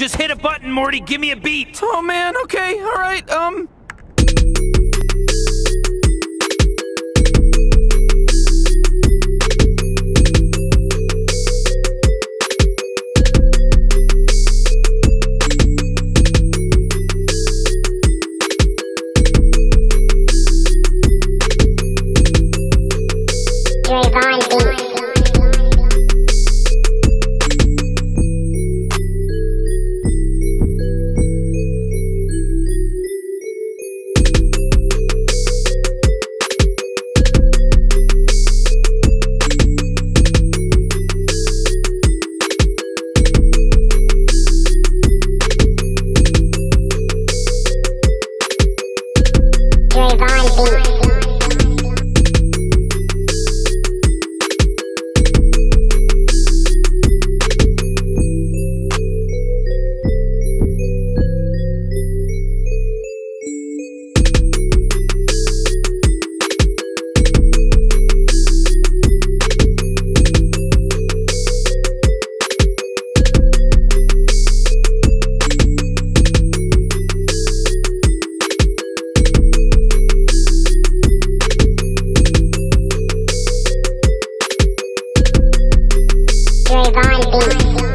Just hit a button, Morty. Give me a beat. Oh man, okay, alright, um, Bobby. Trayvon B.